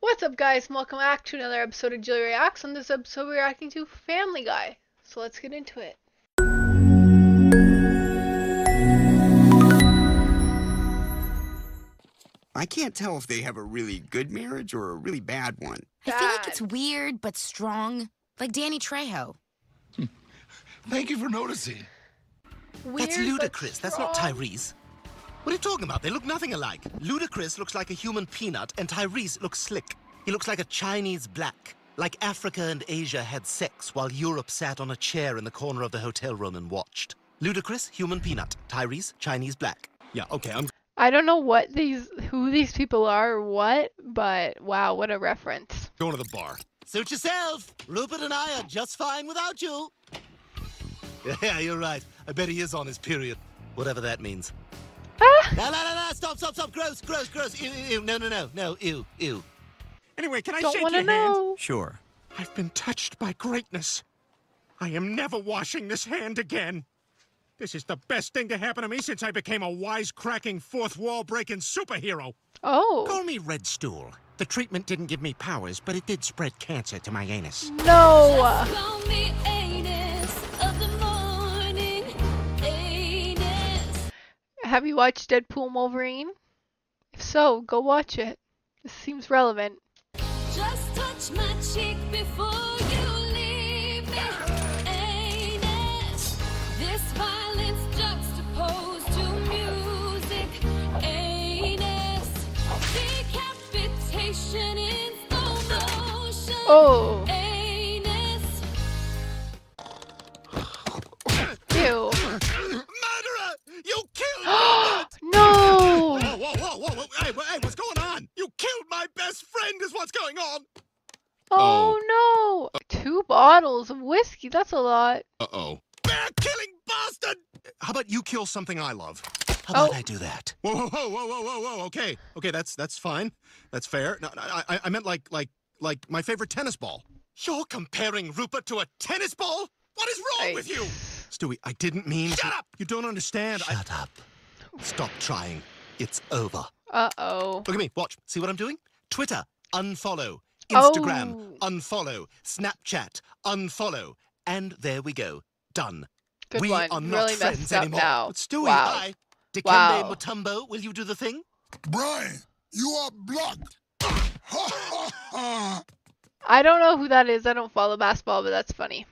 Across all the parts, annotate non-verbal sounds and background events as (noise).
What's up, guys? and Welcome back to another episode of Jilly Reacts. On this episode, we're reacting to Family Guy. So let's get into it. I can't tell if they have a really good marriage or a really bad one. I feel like it's weird but strong, like Danny Trejo. Hmm. Thank you for noticing. Weird, That's Ludacris. That's not strong. Tyrese. What are you talking about? They look nothing alike. Ludacris looks like a human peanut, and Tyrese looks slick. He looks like a Chinese black. Like Africa and Asia had sex while Europe sat on a chair in the corner of the hotel room and watched. Ludacris, human peanut. Tyrese, Chinese black. Yeah, okay, I'm I don't know what these, who these people are or what, but wow, what a reference. going to the bar. Suit yourself. Rupert and I are just fine without you. (laughs) Yeah, you're right. I bet he is on his period. Whatever that means. No, no, no, no. Stop, stop, stop. Gross, gross, gross. Ew, ew, ew. No, no, no. No, ew, ew. Anyway, can I don't shake want to your hand? Sure. I've been touched by greatness. I am never washing this hand again. This is the best thing to happen to me since I became a wisecracking, fourth wall breaking superhero. Oh, Call me Red Stool. The treatment didn't give me powers, but it did spread cancer to my anus. no. Have you watched Deadpool Wolverine? If so, go watch it. This seems relevant. Just touch my cheek before you leave me. Anus. This violence juxtaposed to music. Anus. Decapitation in slow motion. Oh, going on. Oh no. Two bottles of whiskey. That's a lot. Uh-oh. Bear killing bastard! How about you kill something I love? How about Oh. I do that? Whoa, whoa, whoa, whoa, whoa, whoa, whoa. Okay, okay, that's that's fine. That's fair. No, no, I, I- I meant like, like, like my favorite tennis ball. You're comparing Rupert to a tennis ball? What is wrong with you? (sighs) Stewie, I didn't mean. Shut to- up! You don't understand. I, Shut up. Stop trying. It's over. Uh oh. Look at me. Watch. See what I'm doing? Twitter, unfollow. Oh. Instagram, unfollow. Snapchat, unfollow. And there we go. Done. Good we one. are not really friends anymore. now. But Stewie, wow. Bye. Dikembe Wow. Mutombo, will you do the thing? Brian, you are blocked. (laughs) I don't know who that is. I don't follow basketball, but that's funny.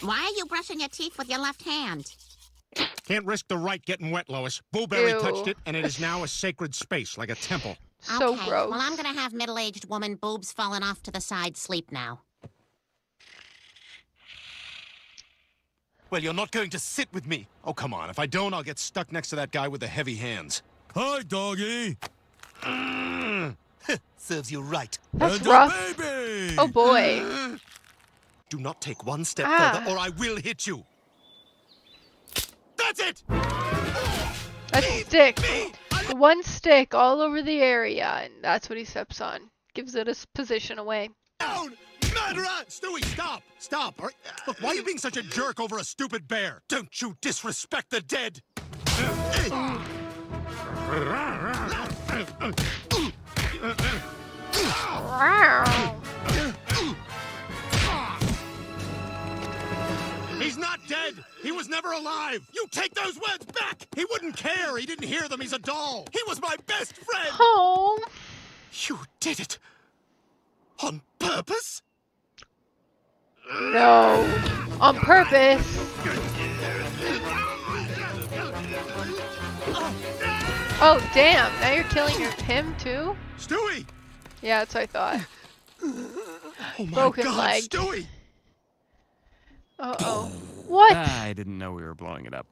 Why are you brushing your teeth with your left hand? can't risk the right getting wet, Lois. Blueberry Ew. touched it, and it is now a sacred space, like a temple. So okay, gross. well, I'm gonna have middle-aged woman boobs falling off to the side sleep now. Well, you're not going to sit with me. Oh, come on. If I don't, I'll get stuck next to that guy with the heavy hands. Hi, doggy. Serves you right. That's and rough. baby. Oh boy. (gasps) Do not take one step Ah. further, or I will hit you. That's it! That's a stick. One stick all over the area, and that's what he steps on. Gives it his position away. Down! Murderer! Stewie, stop! Stop! All right. Uh, look, why are you being such a jerk over a stupid bear? Don't you disrespect the dead! He's not dead! He was never alive! You take those words back! He wouldn't care! He didn't hear them! He's a doll! He was my best friend! Home. You did it! On purpose? No. On purpose. Oh damn! Now you're killing your him too. Stewie! Yeah, that's what I thought. Oh my Broken god, leg. Stewie! Uh oh. (sighs) What? I didn't know we were blowing it up.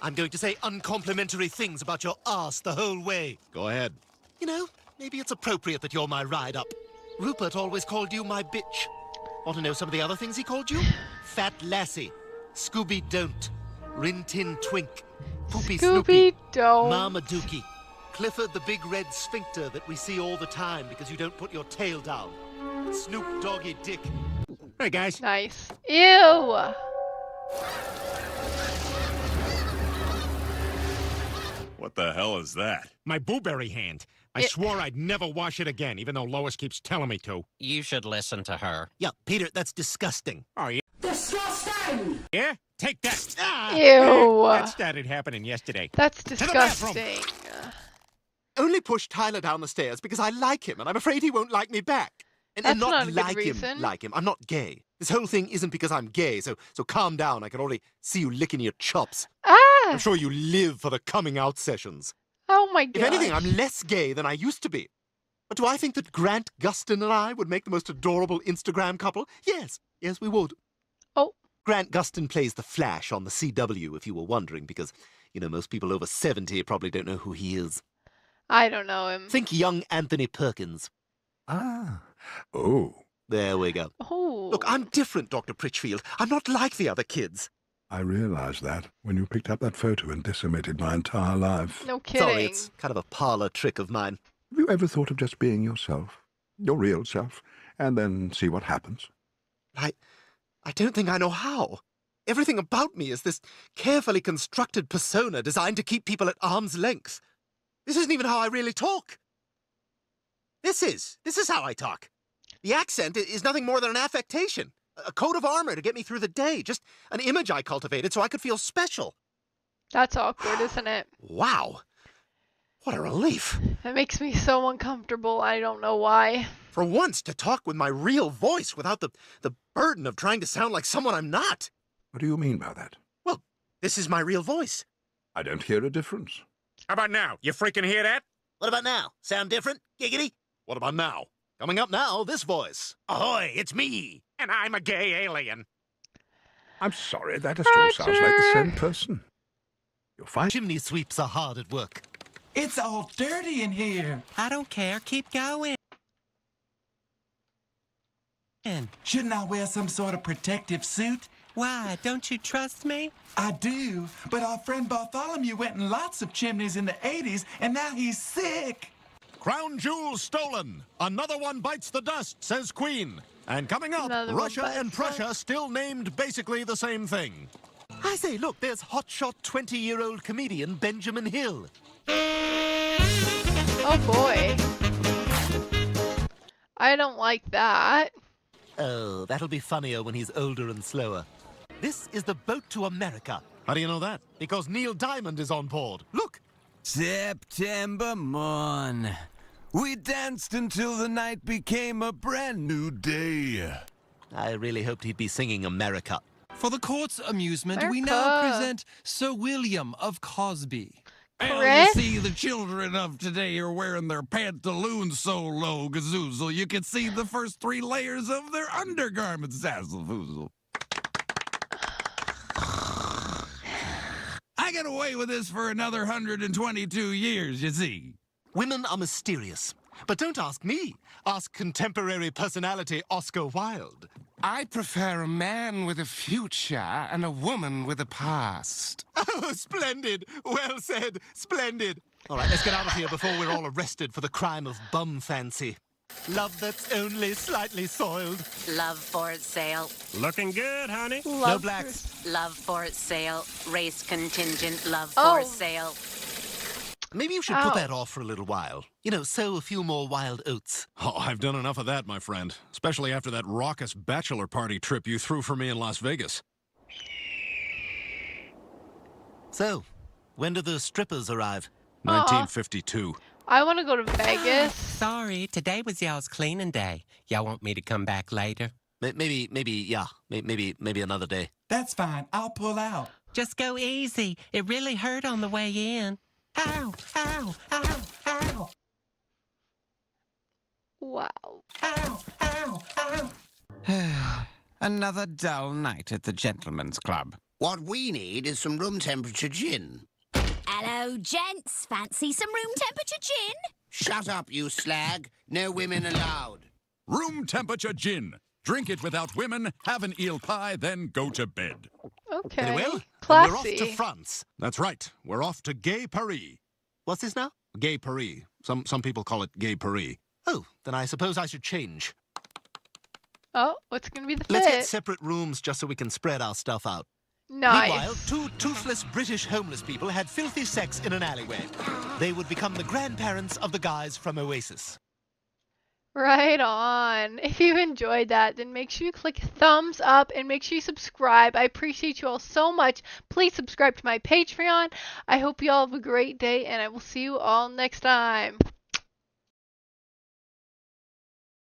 I'm going to say uncomplimentary things about your ass the whole way. Go ahead. You know, maybe it's appropriate that you're my ride up. Rupert always called you my bitch. Want to know some of the other things he called you? Fat Lassie, Scooby Don't, Rin Tin Twink, Poopy Snoopy, Scooby Doo. Marmaduke, Clifford the Big Red Sphincter that we see all the time because you don't put your tail down, Snoop Doggy Dick. Hey, guys. Nice. Ew. What the hell is that? My blueberry hand. I It- swore I'd never wash it again, even though Lois keeps telling me to. You should listen to her. Yeah, Peter, that's disgusting. Oh, yeah? Disgusting! Yeah? Take that. Ah, Ew. That started happening yesterday. That's disgusting. Only push Tyler down the stairs because I like him, and I'm afraid he won't like me back. And, and That's not, not a good like reason. him, like him. I'm not gay. This whole thing isn't because I'm gay, so so calm down. I can already see you licking your chops. Ah! I'm sure you live for the coming out sessions. Oh my god. If anything, I'm less gay than I used to be. But do I think that Grant Gustin and I would make the most adorable Instagram couple? Yes, yes, we would. Oh. Grant Gustin plays the Flash on the CW, if you were wondering, because, you know, most people over 70 probably don't know who he is. I don't know him. Think young Anthony Perkins. Ah. Oh. There we go. Oh. Look, I'm different, Dr. Pritchfield. I'm not like the other kids. I realized that when you picked up that photo and decimated my entire life. No kidding. Sorry, it's kind of a parlor trick of mine. Have you ever thought of just being yourself? Your real self? And then see what happens? I, I don't think I know how. Everything about me is this carefully constructed persona designed to keep people at arm's length. This isn't even how I really talk. This is. This is how I talk. The accent is nothing more than an affectation, a coat of armor to get me through the day, just an image I cultivated so I could feel special. That's awkward, isn't it? Wow. What a relief. It makes me so uncomfortable. I don't know why. For once, to talk with my real voice without the, the burden of trying to sound like someone I'm not. What do you mean by that? Well, this is my real voice. I don't hear a difference. How about now? You freaking hear that? What about now? Sound different? Giggity? What about now? Coming up now, this voice. Ahoy, it's me. And I'm a gay alien. I'm sorry, that still sounds like the same person. You're fine. Chimney sweeps are hard at work. It's all dirty in here. I don't care. Keep going. Shouldn't I wear some sort of protective suit? Why? Don't you trust me? I do, but our friend Bartholomew went in lots of chimneys in the 80s, and now he's sick. Crown jewels stolen. Another one bites the dust, says Queen. And coming up, Another Russia and the Prussia still named basically the same thing. I say, look, there's hotshot 20 year old comedian Benjamin Hill. Oh boy. I don't like that. Oh, that'll be funnier when he's older and slower. This is the boat to America. How do you know that? Because Neil Diamond is on board. Look, September morn. We danced until the night became a brand new day. I really hoped he'd be singing America. For the court's amusement, we now present Sir William of Cosby. Well, you see, the children of today are wearing their pantaloons so low, gazoozle, you can see the first three layers of their undergarments, zazzlefoozle. I get away with this for another 122 years, you see. Women are mysterious. But don't ask me. Ask contemporary personality Oscar Wilde. I prefer a man with a future and a woman with a past. (laughs) Oh, splendid. Well said. Splendid. All right, let's get out of here before we're all arrested for the crime of bum fancy. Love that's only slightly soiled. Love for sale. Looking good, honey. no Love blacks. Love for sale. Race contingent. Love Oh. for sale. Maybe you should Ow. put oh. that off for a little while. You know, sow a few more wild oats. Oh, I've done enough of that, my friend. Especially after that raucous bachelor party trip you threw for me in Las Vegas. So, when do the strippers arrive? Uh, 1952. I want to go to Vegas. (gasps) Sorry, today was y'all's cleaning day. Y'all want me to come back later? May- Maybe, maybe, yeah. May- Maybe, maybe another day. That's fine. I'll pull out. Just go easy. It really hurt on the way in. Ow, ow, ow, ow, Wow. ow, ow, ow. (sighs) Another dull night at the gentleman's club. What we need is some room temperature gin. Hello, gents. Fancy some room temperature gin? Shut up, you slag. No women allowed. Room temperature gin. Drink it without women, have an eel pie, then go to bed. Okay. Very well. Then Classy. we're off to France. That's right. We're off to Gay Paris. What's this now? Gay Paris. Some some people call it Gay Paris. Oh, then I suppose I should change. oh, what's gonna be the Let's get fit? separate rooms just so we can spread our stuff out. Nice. Meanwhile, two toothless British homeless people had filthy sex in an alleyway. They would become the grandparents of the guys from Oasis. Right on. (laughs) If you enjoyed that, then make sure you click thumbs up and make sure you subscribe. I appreciate you all so much. Please subscribe to my Patreon. I hope you all have a great day, and I will see you all next time.